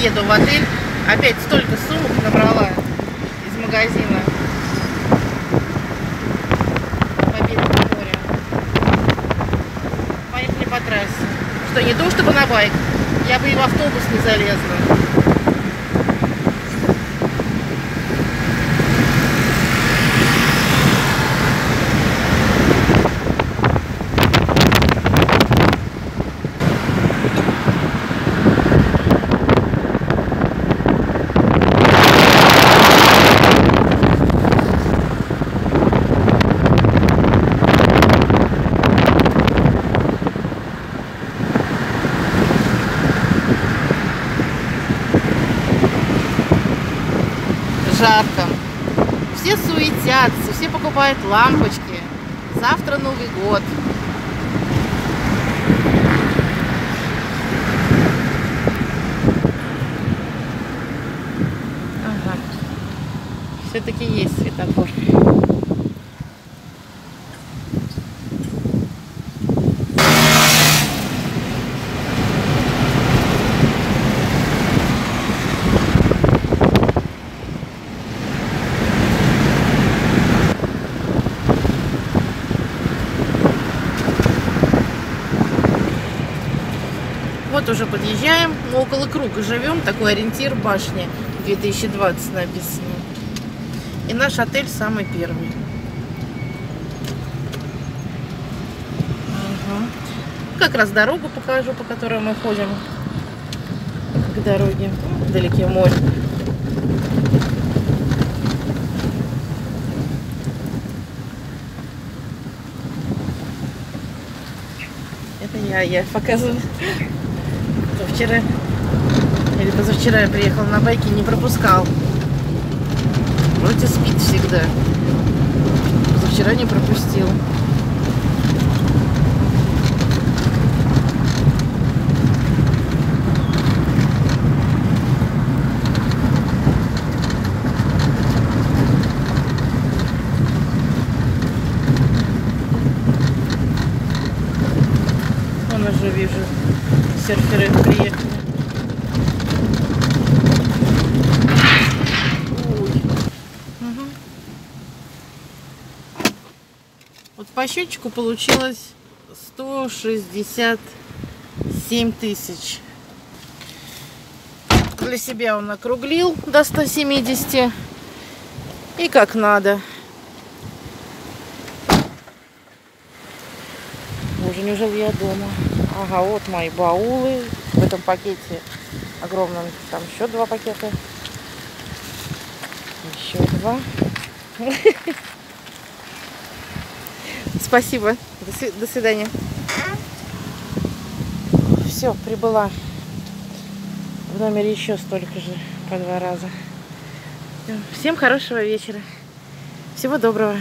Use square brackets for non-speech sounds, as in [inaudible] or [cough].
еду в отель. Опять столько сумок набрала из магазина. По Белому морю. Поехали по трассе. Что, не то чтобы на байк, я бы и в автобус не залезла. Жарко. Все суетятся, все покупают лампочки. Завтра Новый год. Ага. Все-таки есть светофор. Вот уже подъезжаем, мы около круга живем, такой ориентир башни 2020 написано. И наш отель самый первый. Ага. Как раз дорогу покажу, по которой мы ходим к дороге, вдалеке море. Это я, я показываю. Вчера или позавчера я приехал на байке, не пропускал. Вроде спит всегда. Позавчера не пропустил. Вон уже вижу, серферы приехали. Вот по счетчику получилось 167 тысяч. Для себя он округлил до 170. И как надо. Боже, неужели я дома? Ага, вот мои баулы. В этом пакете огромном. Там еще два пакета. Еще два. [laughs] Спасибо. До, сви- до свидания. Все, прибыла. В номере еще столько же, по два раза. Всем хорошего вечера. Всего доброго.